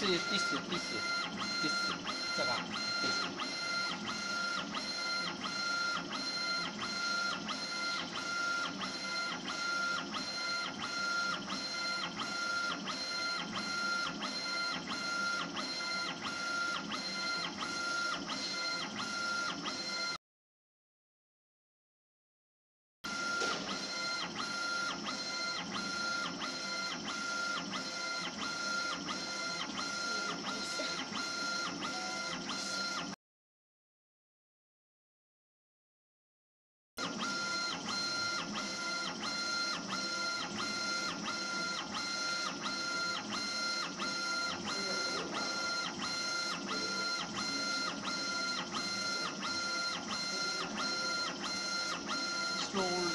Dice, dice, dice. explore